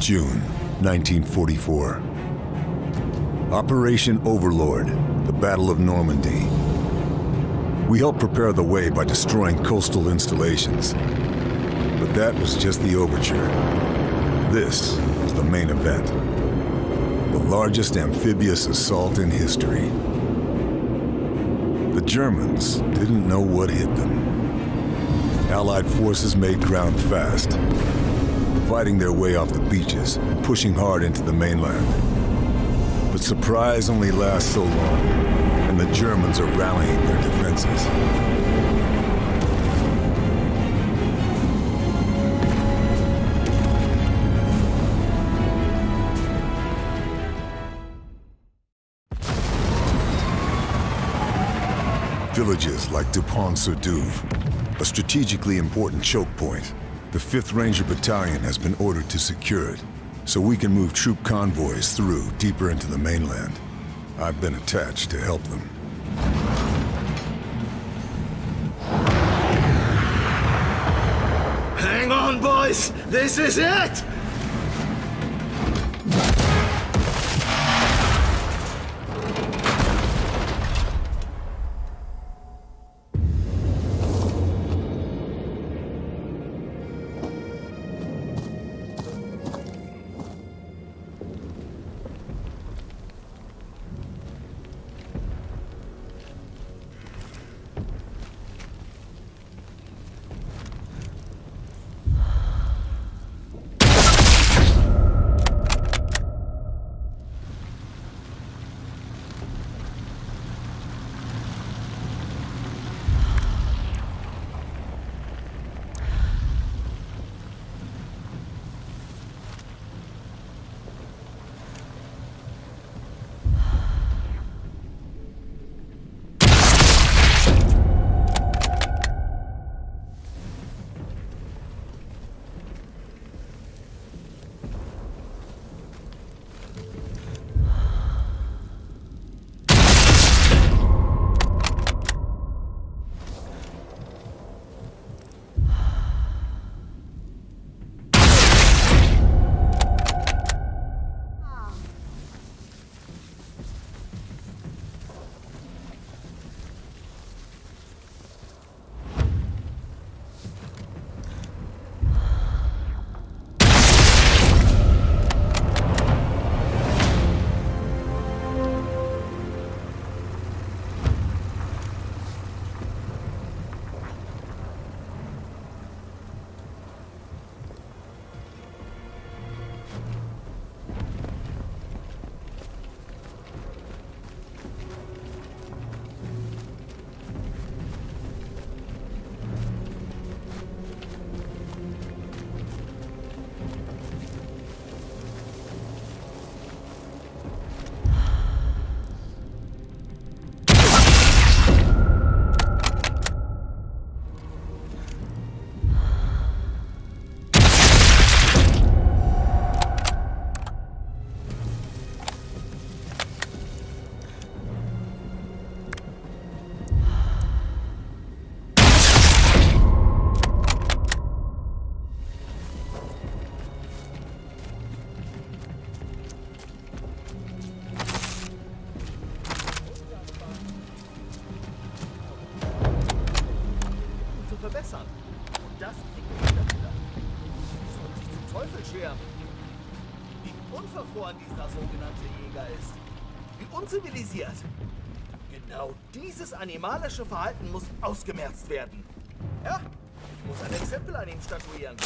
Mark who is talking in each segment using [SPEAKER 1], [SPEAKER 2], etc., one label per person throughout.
[SPEAKER 1] June 1944. Operation Overlord, the Battle of Normandy. We helped prepare the way by destroying coastal installations. But that was just the overture. This was the main event. The largest amphibious assault in history. The Germans didn't know what hit them. Allied forces made ground fast, fighting their way off the beaches pushing hard into the mainland. But surprise only lasts so long, and the Germans are rallying their defenses. Villages like Dupont-sur-Douve, a strategically important choke point, the 5th Ranger Battalion has been ordered to secure it, so we can move troop convoys through deeper into the mainland. I've been attached to help them.
[SPEAKER 2] Hang on, boys! This is it!
[SPEAKER 3] Unzivilisiert. Genau dieses animalische Verhalten muss ausgemerzt werden. Ja, ich muss ein Exempel an ihm statuieren.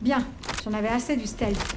[SPEAKER 4] Bien, j'en avais assez du stealth.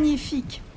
[SPEAKER 4] Magnifique.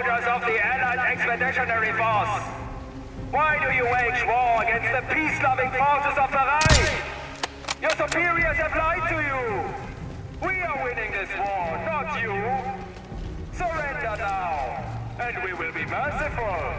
[SPEAKER 5] Soldiers of the Allied Expeditionary Force, why do you wage war against the peace-loving forces of the Reich? Your superiors have lied to you. We are winning this war, not you. Surrender now, and we will be merciful.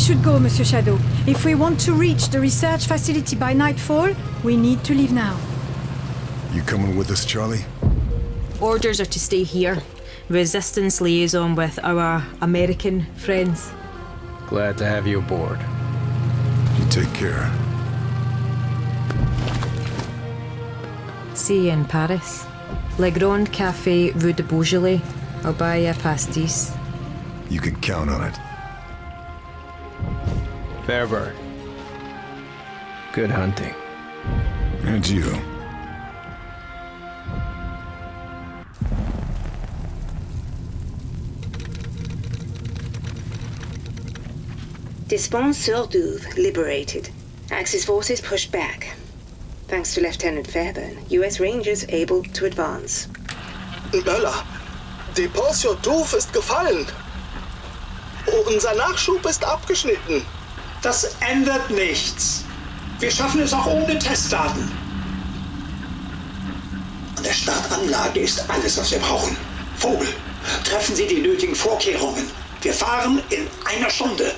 [SPEAKER 4] Should go, Monsieur Shadow. If we want to reach the research facility by nightfall, we need to leave now.
[SPEAKER 1] You coming with us, Charlie?
[SPEAKER 6] Orders are to stay here. Resistance liaison with our American friends.
[SPEAKER 7] Glad to have you aboard.
[SPEAKER 1] You take care.
[SPEAKER 6] See you in Paris. Le Grand Café Rue de Beaujolais. I'll buy you a pastis.
[SPEAKER 1] You can count on it.
[SPEAKER 7] Fairburne. Good hunting.
[SPEAKER 1] And you.
[SPEAKER 8] Despens-sur-Douve liberated. Axis forces pushed back. Thanks to Lieutenant Fairburne, U.S. Rangers able to advance.
[SPEAKER 3] Bella, Depot sur Douve ist gefallen. Unser Nachschub ist abgeschnitten.
[SPEAKER 9] Das ändert nichts. Wir schaffen es auch ohne Testdaten. An der Startanlage ist alles, was wir brauchen. Vogel, treffen Sie die nötigen Vorkehrungen. Wir fahren in einer Stunde.